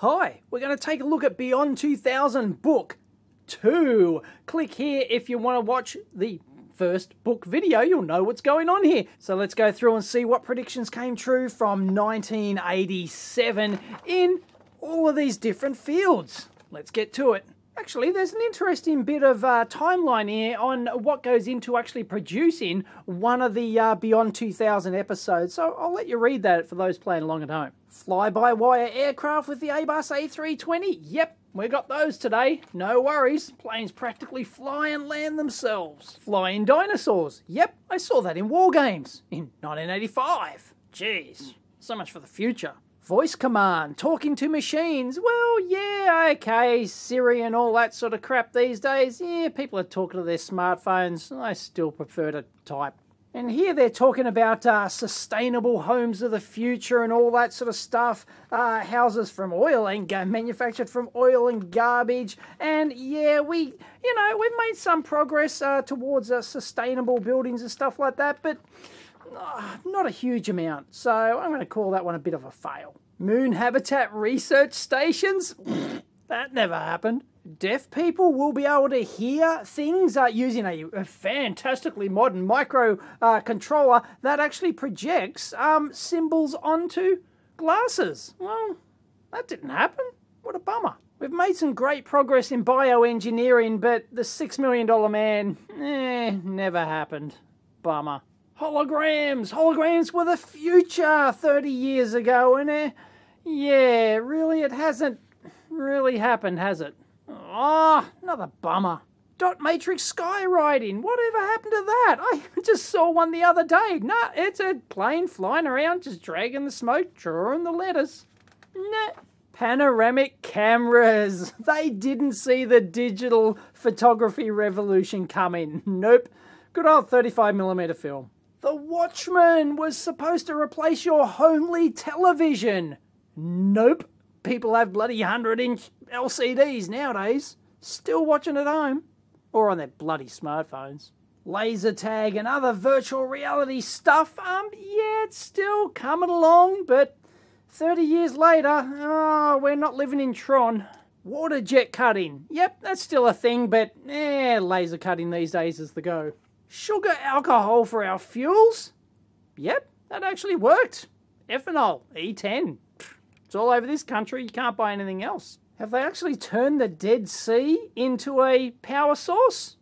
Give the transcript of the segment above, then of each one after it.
Hi, we're going to take a look at Beyond 2000 Book 2. Click here if you want to watch the first book video, you'll know what's going on here. So let's go through and see what predictions came true from 1987 in all of these different fields. Let's get to it. Actually, there's an interesting bit of uh, timeline here on what goes into actually producing one of the uh, Beyond 2000 episodes, so I'll let you read that for those playing along at home. Fly-by-wire aircraft with the Airbus A320? Yep, we got those today. No worries. Planes practically fly and land themselves. Flying dinosaurs? Yep, I saw that in War Games in 1985. Jeez, so much for the future. Voice command, talking to machines. Well, yeah, okay, Siri and all that sort of crap these days. Yeah, people are talking to their smartphones. I still prefer to type. And here they're talking about uh, sustainable homes of the future and all that sort of stuff. Uh, houses from oil and manufactured from oil and garbage. And yeah, we, you know, we've made some progress uh, towards uh, sustainable buildings and stuff like that, but uh, not a huge amount. So I'm going to call that one a bit of a fail. Moon habitat research stations? that never happened. Deaf people will be able to hear things uh, using a, a, fantastically modern micro uh, controller that actually projects um, symbols onto glasses. Well, that didn't happen. What a bummer. We've made some great progress in bioengineering, but the $6 million man, eh, never happened. Bummer. Holograms! Holograms were the future 30 years ago, and uh, yeah, really, it hasn't really happened, has it? Ah, oh, another bummer. Dot matrix skywriting. Whatever happened to that? I just saw one the other day. Nah, it's a plane flying around, just dragging the smoke, drawing the letters. Nah. Panoramic cameras. They didn't see the digital photography revolution coming. Nope. Good old 35mm film. The Watchman was supposed to replace your homely television. Nope. People have bloody 100 inch LCDs nowadays. Still watching at home. Or on their bloody smartphones. Laser tag and other virtual reality stuff, um, yeah, it's still coming along, but 30 years later, oh, we're not living in Tron. Water jet cutting. Yep, that's still a thing, but eh, laser cutting these days is the go. Sugar alcohol for our fuels? Yep, that actually worked. Ethanol, E10. It's all over this country, you can't buy anything else. Have they actually turned the Dead Sea into a power source?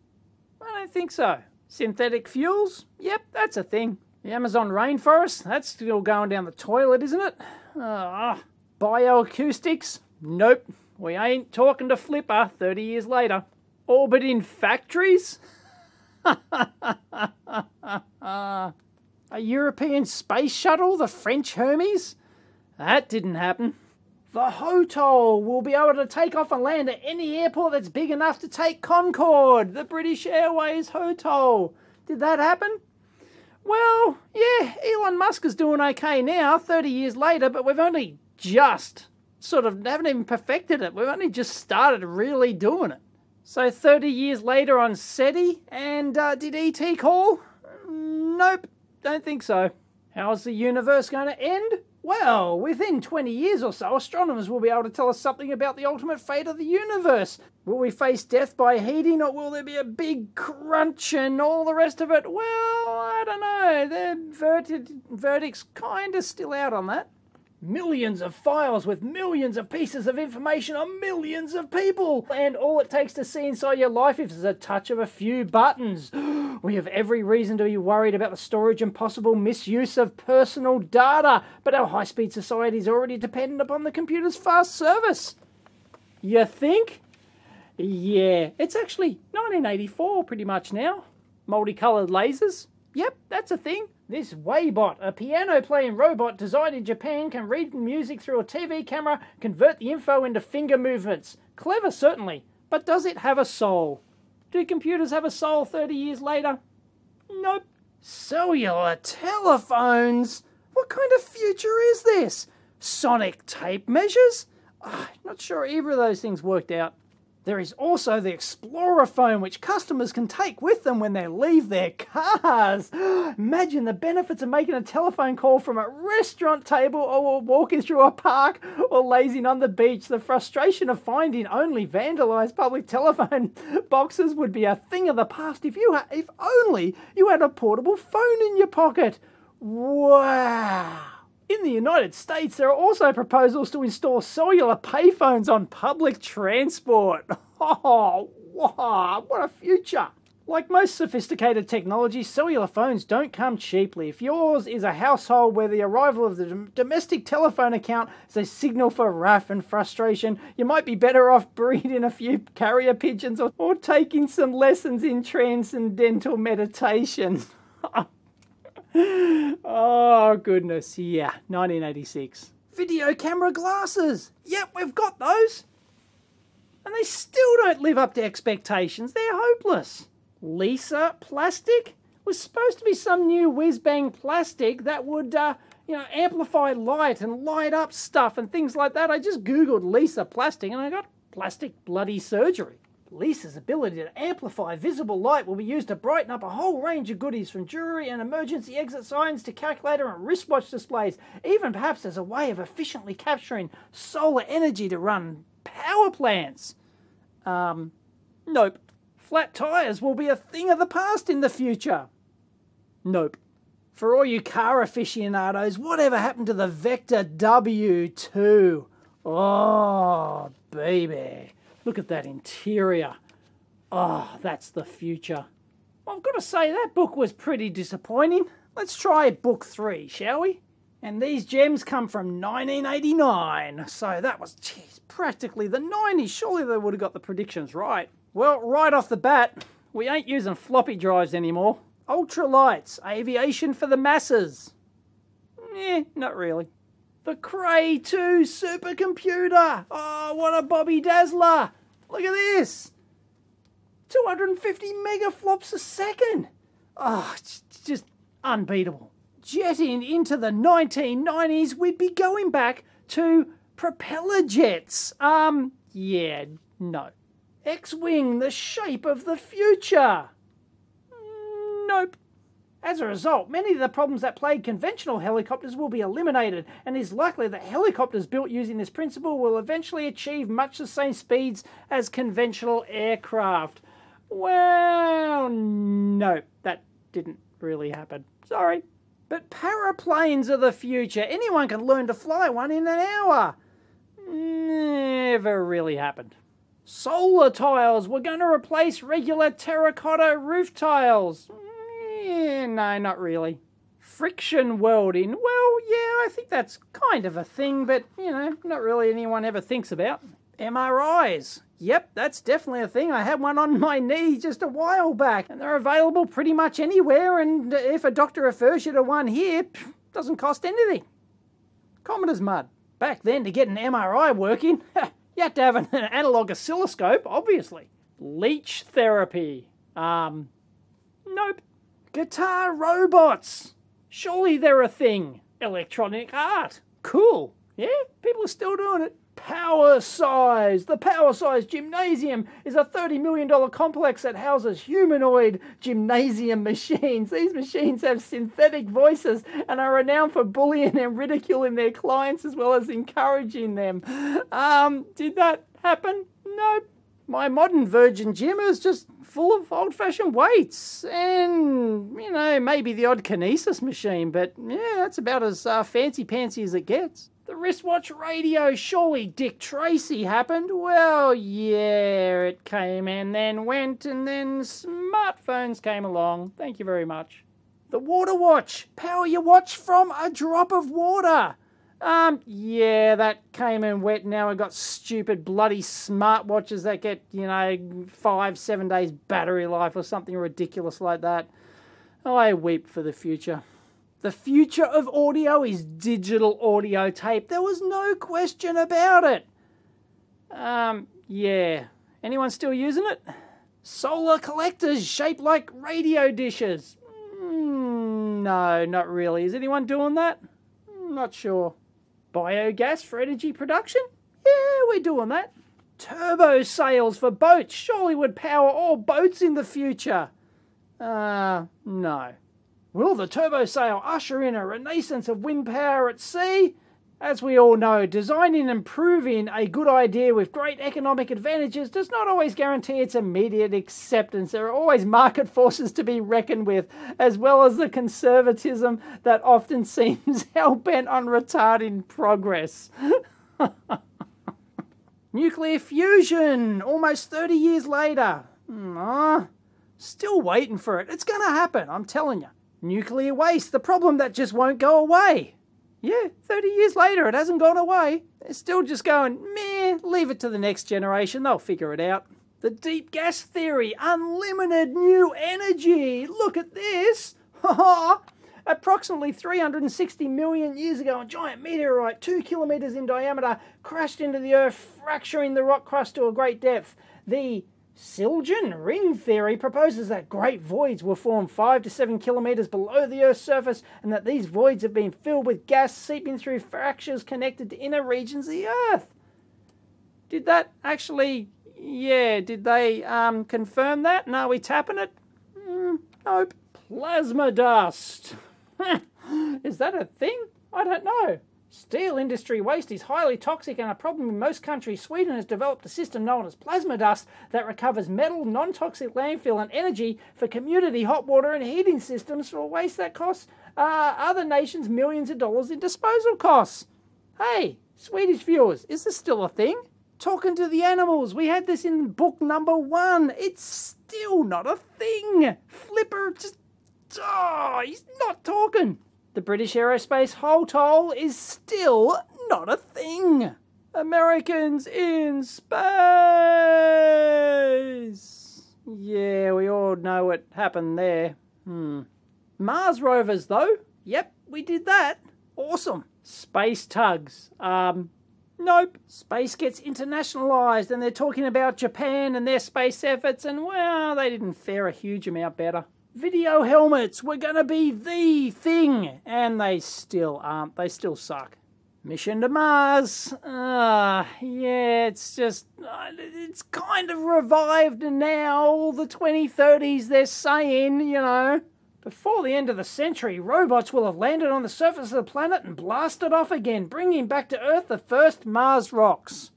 I don't think so. Synthetic fuels? Yep, that's a thing. The Amazon rainforest? That's still going down the toilet, isn't it? Ah, bioacoustics? Nope. We ain't talking to Flipper 30 years later. Orbiting factories? a European space shuttle, the French Hermes? That didn't happen. The HOTOL will be able to take off and land at any airport that's big enough to take Concorde, the British Airways HOTOL. Did that happen? Well, yeah, Elon Musk is doing okay now, 30 years later, but we've only just sort of haven't even perfected it. We've only just started really doing it. So 30 years later on SETI, and uh, did ET call? Nope, don't think so. How's the universe going to end? Well, within 20 years or so, astronomers will be able to tell us something about the ultimate fate of the universe. Will we face death by heating, or will there be a big crunch and all the rest of it? Well, I don't know. The verdict, verdict's kind of still out on that millions of files with millions of pieces of information on millions of people. And all it takes to see inside your life is a touch of a few buttons. We have every reason to be worried about the storage and possible misuse of personal data, but our high speed society is already dependent upon the computer's fast service. You think? Yeah, it's actually 1984 pretty much now. Multicolored lasers? Yep, that's a thing. This WABOT, a piano playing robot designed in Japan, can read music through a TV camera, convert the info into finger movements. Clever, certainly, but does it have a soul? Do computers have a soul 30 years later? Nope. Cellular telephones? What kind of future is this? Sonic tape measures? Oh, not sure either of those things worked out. There is also the Explorer phone, which customers can take with them when they leave their cars. Imagine the benefits of making a telephone call from a restaurant table or walking through a park or lazing on the beach. The frustration of finding only vandalized public telephone boxes would be a thing of the past if you ha- if only you had a portable phone in your pocket. Wow. In the United States, there are also proposals to install cellular payphones on public transport. Oh, wow, what a future! Like most sophisticated technology, cellular phones don't come cheaply. If yours is a household where the arrival of the domestic telephone account is a signal for wrath and frustration, you might be better off breeding a few carrier pigeons or, or taking some lessons in transcendental meditation. oh, goodness. Yeah, 1986. Video camera glasses. Yep, we've got those. And they still don't live up to expectations. They're hopeless. Lisa Plastic was supposed to be some new whiz bang plastic that would, uh, you know, amplify light and light up stuff and things like that. I just Googled Lisa Plastic and I got plastic bloody surgery. Lisa's ability to amplify visible light will be used to brighten up a whole range of goodies from jewelry and emergency exit signs to calculator and wristwatch displays, even perhaps as a way of efficiently capturing solar energy to run power plants. Um, nope. Flat tyres will be a thing of the past in the future. Nope. For all you car aficionados, whatever happened to the Vector W2? Oh, baby. Look at that interior. Oh, that's the future. I've got to say, that book was pretty disappointing. Let's try book three, shall we? And these gems come from 1989, so that was, geez, practically the 90s. Surely they would have got the predictions right. Well, right off the bat, we ain't using floppy drives anymore. Ultralights, aviation for the masses. Eh, not really. The Cray 2 supercomputer. Oh, what a Bobby Dazzler. Look at this. 250 megaflops a second. Oh, it's just unbeatable. Jetting into the 1990s, we'd be going back to propeller jets. Um, yeah, no. X-Wing, the shape of the future. Nope. As a result, many of the problems that plagued conventional helicopters will be eliminated, and it is likely that helicopters built using this principle will eventually achieve much the same speeds as conventional aircraft. Well, no, that didn't really happen. Sorry. But paraplanes are the future. Anyone can learn to fly one in an hour. Never really happened. Solar tiles were going to replace regular terracotta roof tiles. Yeah, no, not really. Friction welding, well, yeah, I think that's kind of a thing, but, you know, not really anyone ever thinks about. MRIs. Yep, that's definitely a thing. I had one on my knee just a while back, and they're available pretty much anywhere. And if a doctor refers you to one here, doesn't cost anything. Common as mud. Back then, to get an MRI working, you had to have an analog oscilloscope, obviously. Leech therapy. Um, nope. Guitar robots. Surely they're a thing. Electronic art. Cool. Yeah, people are still doing it. Power Size. The Power Size Gymnasium is a $30 million complex that houses humanoid gymnasium machines. These machines have synthetic voices and are renowned for bullying and ridiculing their clients as well as encouraging them. Um, did that happen? Nope. My modern Virgin Gym is just full of old fashioned weights and, you know, maybe the odd kinesis machine, but yeah, that's about as uh, fancy pantsy as it gets. The wristwatch radio, surely Dick Tracy happened. Well, yeah, it came and then went, and then smartphones came along. Thank you very much. The water watch, power your watch from a drop of water. Um, yeah, that came in wet. Now I've got stupid bloody smartwatches that get, you know, five, seven days battery life or something ridiculous like that. I weep for the future. The future of audio is digital audio tape. There was no question about it. Um, yeah. Anyone still using it? Solar collectors shaped like radio dishes. Mm, no, not really. Is anyone doing that? Not sure. Biogas for energy production? Yeah, we're doing that. Turbo sails for boats surely would power all boats in the future. Uh, no. Will the turbo sail usher in a renaissance of wind power at sea? As we all know, designing and proving a good idea with great economic advantages does not always guarantee its immediate acceptance. There are always market forces to be reckoned with, as well as the conservatism that often seems hell bent on retarding progress. Nuclear fusion, almost 30 years later. Ah, still waiting for it. It's going to happen, I'm telling you. Nuclear waste, the problem that just won't go away. Yeah, 30 years later, it hasn't gone away. They're still just going, meh, leave it to the next generation, they'll figure it out. The deep gas theory, unlimited new energy. Look at this. Approximately 360 million years ago, a giant meteorite, two kilometers in diameter, crashed into the Earth, fracturing the rock crust to a great depth. The Siljan ring theory proposes that great voids will form 5 to 7 kilometers below the Earth's surface and that these voids have been filled with gas seeping through fractures connected to inner regions of the Earth. Did that actually, yeah, did they um, confirm that? And are we tapping it? Mm, nope. Plasma dust. Is that a thing? I don't know. Steel industry waste is highly toxic and a problem in most countries. Sweden has developed a system known as plasma dust that recovers metal, non toxic landfill, and energy for community hot water and heating systems for waste that costs uh, other nations millions of dollars in disposal costs. Hey, Swedish viewers, is this still a thing? Talking to the animals, we had this in book number one. It's still not a thing. Flipper just. Oh, he's not talking. The British aerospace HOTOL is still not a thing. Americans in space. Yeah, we all know what happened there. Hmm. Mars rovers, though. Yep, we did that. Awesome. Space tugs. Um, nope. Space gets internationalized, and they're talking about Japan and their space efforts, and well, they didn't fare a huge amount better video helmets were to be the thing, and they still aren't. They still suck. Mission to Mars. Ah, uh, yeah, it's just, uh, it's kind of revived now. All the 2030s, they're saying, you know. Before the end of the century, robots will have landed on the surface of the planet and blasted off again, bringing back to Earth the first Mars rocks.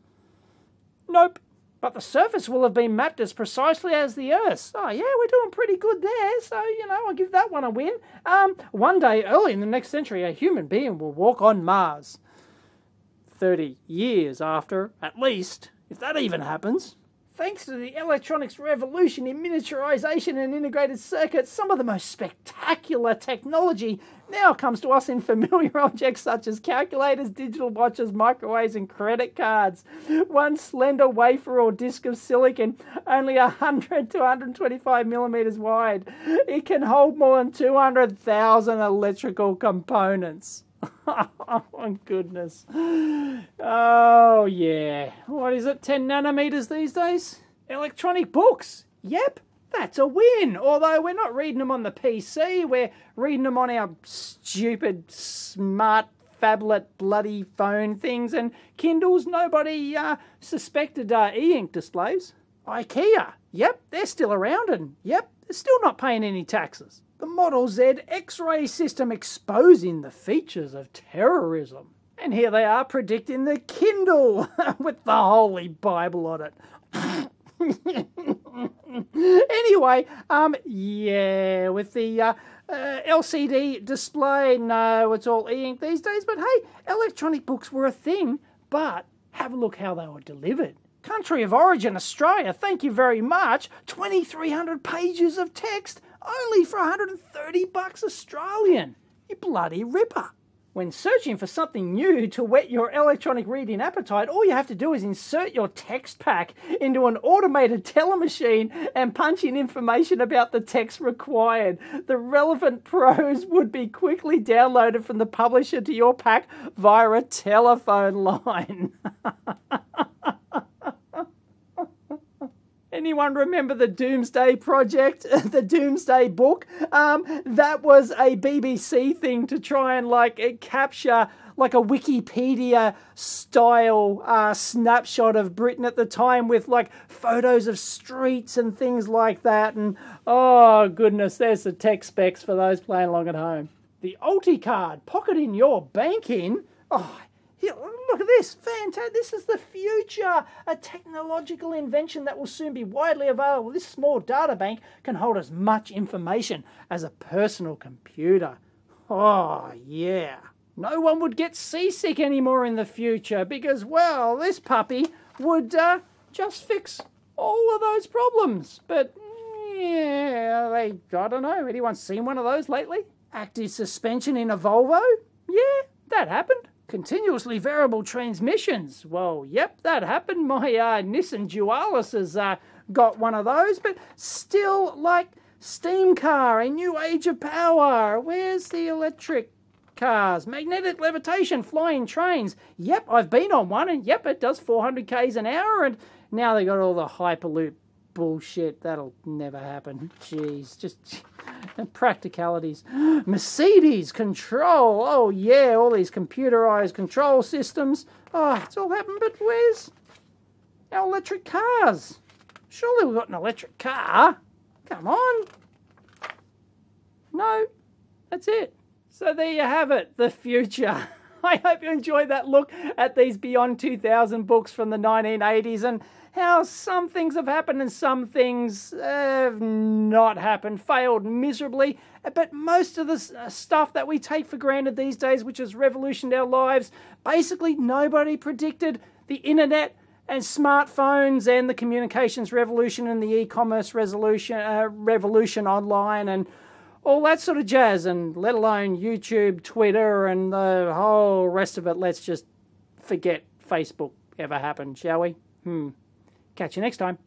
Nope. But the surface will have been mapped as precisely as the Earth's. Oh, yeah, we're doing pretty good there, so, you know, I'll give that one a win. Um, one day, early in the next century, a human being will walk on Mars. 30 years after, at least, if that even happens. Thanks to the electronics revolution in miniaturization and integrated circuits, some of the most spectacular technology now comes to us in familiar objects such as calculators, digital watches, microwaves, and credit cards. One slender wafer or disc of silicon, only 100 to 125 millimeters wide. It can hold more than 200,000 electrical components. oh my goodness. Oh yeah. What is it? 10 nanometers these days? Electronic books. Yep. That's a win. Although we're not reading them on the PC, we're reading them on our stupid smart phablet bloody phone things and Kindles. Nobody uh, suspected uh, e-ink displays. IKEA. Yep, they're still around and yep, they're still not paying any taxes the Model Z X ray system exposing the features of terrorism. And here they are predicting the Kindle with the Holy Bible on it. anyway, um, yeah, with the uh, uh, LCD display, no, it's all e ink these days. But hey, electronic books were a thing, but have a look how they were delivered. Country of origin, Australia, thank you very much. 2,300 pages of text only for 130 bucks Australian. You bloody ripper. When searching for something new to whet your electronic reading appetite, all you have to do is insert your text pack into an automated teller machine and punch in information about the text required. The relevant prose would be quickly downloaded from the publisher to your pack via a telephone line. Anyone remember the Domesday Project, the Domesday Book? Um, that was a BBC thing to try and like capture like a Wikipedia style uh, snapshot of Britain at the time with like photos of streets and things like that. And oh goodness, there's the tech specs for those playing along at home. The Alti card, pocket in your banking. Oh, here, look at this, fantastic. This is the future, a technological invention that will soon be widely available. This small data bank can hold as much information as a personal computer. Oh, yeah. No one would get seasick anymore in the future because, well, this puppy would uh, just fix all of those problems. But, yeah, they, I don't know. Anyone seen one of those lately? Active suspension in a Volvo? Yeah, that happened. Continuously variable transmissions. Well, yep, that happened. My uh, Nissan Dualis has uh, got one of those, but still, like, steam car, a new age of power. Where's the electric cars? Magnetic levitation, flying trains. Yep, I've been on one, and yep, it does 400 k's an hour, and now they got all the Hyperloop bullshit. That'll never happen. Jeez, just practicalities. Mercedes control. Oh yeah, all these computerized control systems. Oh, it's all happened. But where's our electric cars? Surely we've got an electric car. Come on. No, that's it. So there you have it, the future. I hope you enjoyed that look at these Beyond 2000 books from the 1980s and how some things have happened and some things have not happened, failed miserably. But most of the uh, stuff that we take for granted these days, which has revolutioned our lives, basically nobody predicted the internet and smartphones and the communications revolution and the e-commerce resolution, uh, revolution online and all that sort of jazz, and let alone YouTube, Twitter, and the whole rest of it. Let's just forget Facebook ever happened, shall we? Hmm. Catch you next time.